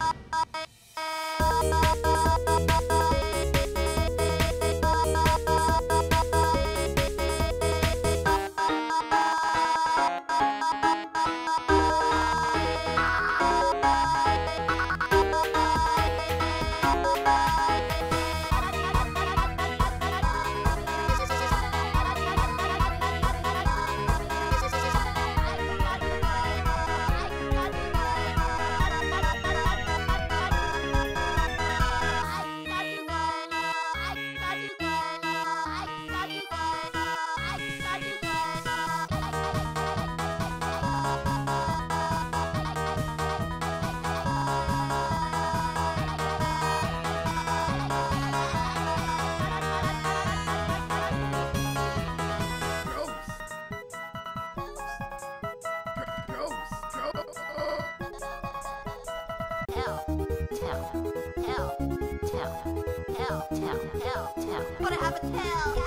up. Wanna have a tail?